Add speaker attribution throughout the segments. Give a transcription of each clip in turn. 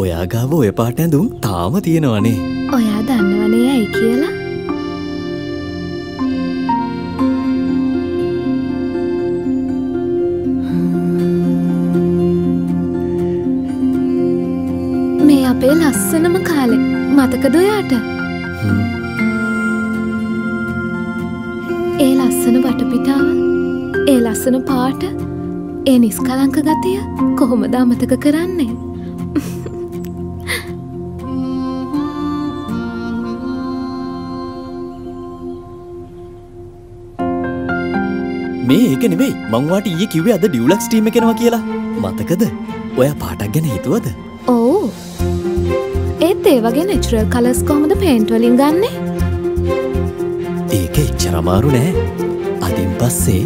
Speaker 1: ඔයා ගාව ඔය පාට ඇඳුම් තාම තියෙනවනේ.
Speaker 2: ඔයා දන්නවනේ ඇයි කියලා? මේ අපේ ලස්සනම කාලෙ මතකද ඔයාට. ඒ ලස්සන වටපිටාව ඒ ලස්සන පාට ඒ නිස්කලංක ගතිය කොහොමද අමතක කරන්නේ
Speaker 1: මේ ඒක නෙවෙයි. මංවාට ඊය කිවේ අද ඩියවලක්ස් ටීම කෙනවා කියලා. මතකද? ඔය පාටක් ගැන හිතුවද?
Speaker 2: ඕ ඒත් ඒ වගේ නැචුරල් කලස් කොහොමද පේන්ට්වලින් ගන්නේ?
Speaker 1: ඒක එච්චරමාරු නෑ. අදින් පස්සේ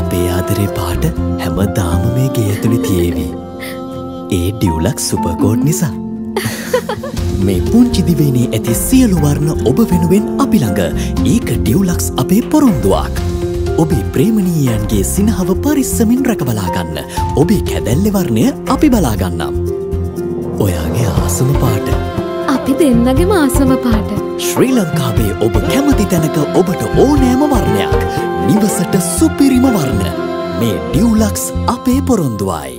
Speaker 1: අපේ ආදරේ පාට හැම දාම මේ ගේ ඇතුළි තියේවී. ඒ ඩියවලක් සුපකෝඩ් නිසා. මේ පුංචිදිවේනේ ඇති සියලු වර්ණ ඔබ වෙනුවෙන් අපි ළඟ. ඒක ඩියවලක්ස් අපේ පොරොන්දුවක් ඔබේ ප්‍රේමණීයන්ගේ සිනහව පරිස්සමින් රැකබලාගන්න. ඔබේ කැදැල්ලෙ වර්ණය අපි බලාගන්නම් ඔයාගේ ආසම පාට.
Speaker 2: අපි දෙන්නගේ මාසම පාට.
Speaker 1: ශ්‍රී ලංකාවේ ඔබ කැමති තැනක ඔබට ඕනෑම වර්ණයක්. නිවසට සුපිරිම වර්ණ. මේ ඩියවලක්ස් අපේ පොරොන්දුවයි.